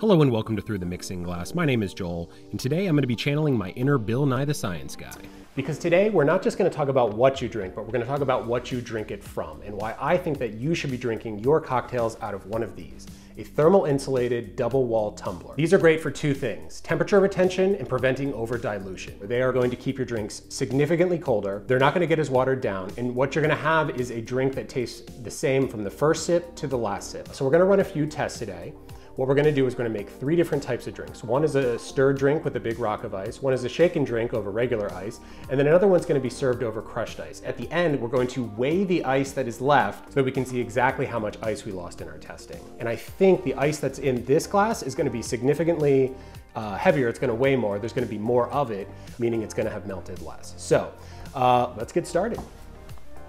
Hello and welcome to Through the Mixing Glass. My name is Joel, and today I'm going to be channeling my inner Bill Nye the Science Guy. Because today we're not just going to talk about what you drink, but we're going to talk about what you drink it from and why I think that you should be drinking your cocktails out of one of these a thermal insulated double wall tumbler. These are great for two things temperature retention and preventing over dilution. They are going to keep your drinks significantly colder. They're not going to get as watered down. And what you're going to have is a drink that tastes the same from the first sip to the last sip. So we're going to run a few tests today. What we're gonna do is we're gonna make three different types of drinks. One is a stirred drink with a big rock of ice, one is a shaken drink over regular ice, and then another one's gonna be served over crushed ice. At the end, we're going to weigh the ice that is left so that we can see exactly how much ice we lost in our testing. And I think the ice that's in this glass is gonna be significantly uh, heavier, it's gonna weigh more, there's gonna be more of it, meaning it's gonna have melted less. So uh, let's get started.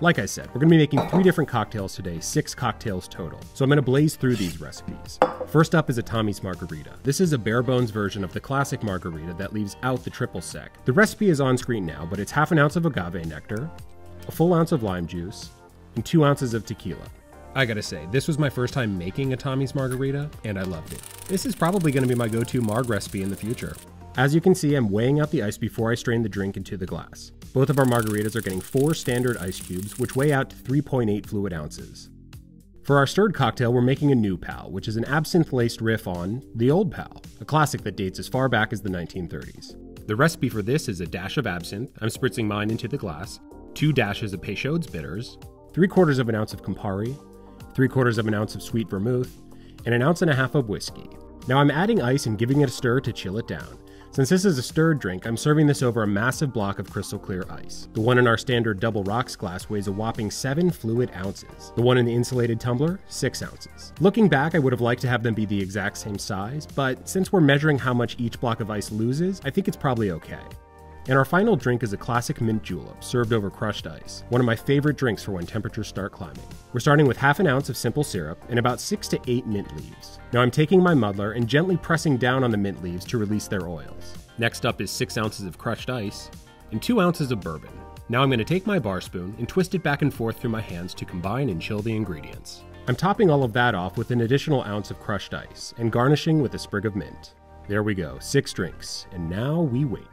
Like I said, we're gonna be making three different cocktails today, six cocktails total. So I'm gonna blaze through these recipes. First up is a Tommy's Margarita. This is a bare bones version of the classic margarita that leaves out the triple sec. The recipe is on screen now, but it's half an ounce of agave nectar, a full ounce of lime juice, and two ounces of tequila. I gotta say, this was my first time making a Tommy's Margarita, and I loved it. This is probably gonna be my go-to marg recipe in the future. As you can see, I'm weighing out the ice before I strain the drink into the glass. Both of our margaritas are getting four standard ice cubes, which weigh out to 3.8 fluid ounces. For our stirred cocktail, we're making a new pal, which is an absinthe laced riff on the old pal, a classic that dates as far back as the 1930s. The recipe for this is a dash of absinthe, I'm spritzing mine into the glass, two dashes of Peychaud's bitters, three quarters of an ounce of Campari, three quarters of an ounce of sweet vermouth, and an ounce and a half of whiskey. Now I'm adding ice and giving it a stir to chill it down. Since this is a stirred drink, I'm serving this over a massive block of crystal clear ice. The one in our standard double rocks glass weighs a whopping 7 fluid ounces. The one in the insulated tumbler, 6 ounces. Looking back, I would have liked to have them be the exact same size, but since we're measuring how much each block of ice loses, I think it's probably okay. And our final drink is a classic mint julep served over crushed ice, one of my favorite drinks for when temperatures start climbing. We're starting with half an ounce of simple syrup and about 6 to 8 mint leaves. Now I'm taking my muddler and gently pressing down on the mint leaves to release their oils. Next up is 6 ounces of crushed ice and 2 ounces of bourbon. Now I'm going to take my bar spoon and twist it back and forth through my hands to combine and chill the ingredients. I'm topping all of that off with an additional ounce of crushed ice and garnishing with a sprig of mint. There we go, six drinks, and now we wait.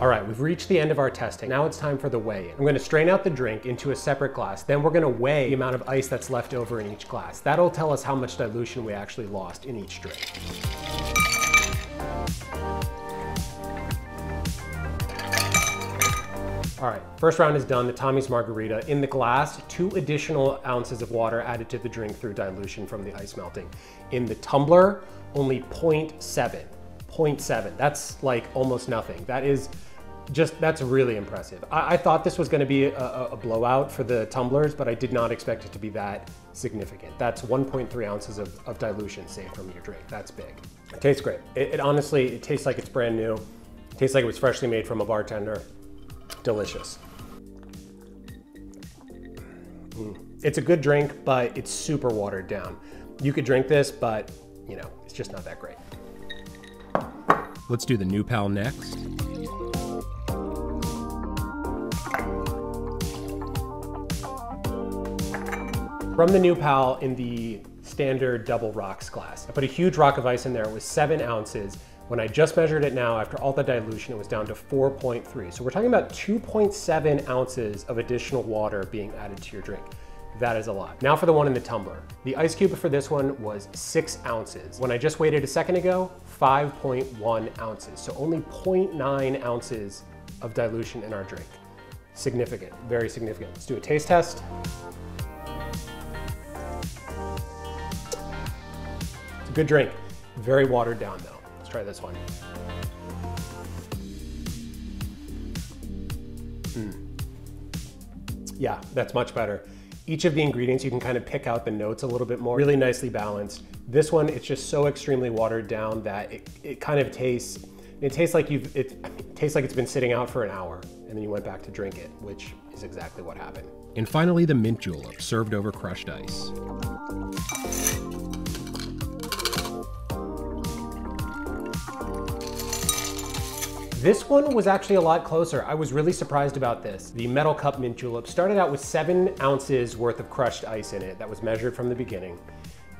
All right, we've reached the end of our testing. Now it's time for the weigh-in. I'm gonna strain out the drink into a separate glass. Then we're gonna weigh the amount of ice that's left over in each glass. That'll tell us how much dilution we actually lost in each drink. All right, first round is done, the Tommy's Margarita. In the glass, two additional ounces of water added to the drink through dilution from the ice melting. In the tumbler, only 0.7. 0.7. That's like almost nothing. That is just, that's really impressive. I, I thought this was gonna be a, a, blowout for the tumblers, but I did not expect it to be that significant. That's 1.3 ounces of, of dilution saved from your drink. That's big. It tastes great. It, it honestly, it tastes like it's brand new. It tastes like it was freshly made from a bartender. Delicious. Mm. It's a good drink, but it's super watered down. You could drink this, but you know, it's just not that great. Let's do the new pal next. From the new pal in the standard double rocks glass. I put a huge rock of ice in there. It was seven ounces. When I just measured it now, after all the dilution, it was down to 4.3. So we're talking about 2.7 ounces of additional water being added to your drink. That is a lot. Now for the one in the tumbler. The ice cube for this one was six ounces. When I just waited a second ago, 5.1 ounces. So only 0.9 ounces of dilution in our drink. Significant, very significant. Let's do a taste test. It's a good drink. Very watered down though. Let's try this one. Mm. Yeah, that's much better. Each of the ingredients, you can kind of pick out the notes a little bit more, really nicely balanced. This one, it's just so extremely watered down that it, it kind of tastes, it tastes like you've, it, it tastes like it's been sitting out for an hour and then you went back to drink it, which is exactly what happened. And finally, the mint julep, served over crushed ice. This one was actually a lot closer. I was really surprised about this. The metal cup mint julep started out with seven ounces worth of crushed ice in it that was measured from the beginning.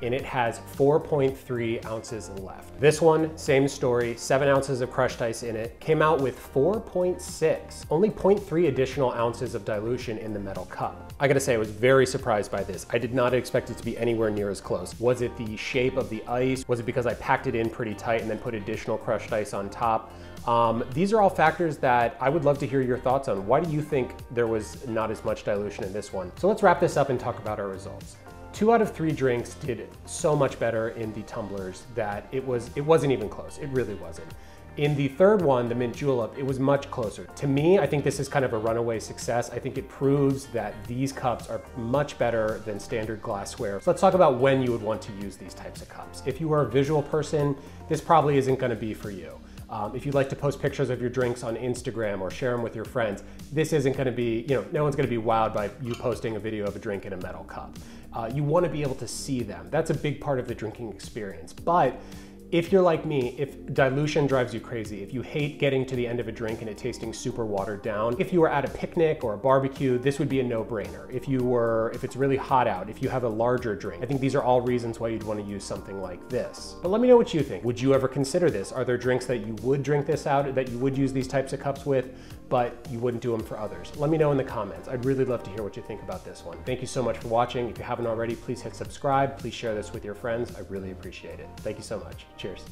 and it has 4.3 ounces left. This one, same story, seven ounces of crushed ice in it, came out with 4.6, only 0.3 additional ounces of dilution in the metal cup. I gotta say, I was very surprised by this. I did not expect it to be anywhere near as close. Was it the shape of the ice? Was it because I packed it in pretty tight and then put additional crushed ice on top? Um, these are all factors that I would love to hear your thoughts on. Why do you think there was not as much dilution in this one? So let's wrap this up and talk about our results. Two out of three drinks did so much better in the tumblers that it was it wasn't even close. It really wasn't. In the third one, the mint julep, it was much closer. To me, I think this is kind of a runaway success. I think it proves that these cups are much better than standard glassware. So let's talk about when you would want to use these types of cups. If you are a visual person, this probably isn't gonna be for you. Um, if you'd like to post pictures of your drinks on Instagram or share them with your friends, this isn't gonna be, you know, no one's gonna be wowed by you posting a video of a drink in a metal cup. Uh, you wanna be able to see them. That's a big part of the drinking experience. But if you're like me, if dilution drives you crazy, if you hate getting to the end of a drink and it tasting super watered down, if you were at a picnic or a barbecue, this would be a no-brainer. If you were, if it's really hot out, if you have a larger drink, I think these are all reasons why you'd want to use something like this. But let me know what you think. Would you ever consider this? Are there drinks that you would drink this out, that you would use these types of cups with, but you wouldn't do them for others? Let me know in the comments. I'd really love to hear what you think about this one. Thank you so much for watching. If you haven't already, please hit subscribe. Please share this with your friends. I really appreciate it. Thank you so much. Cheers.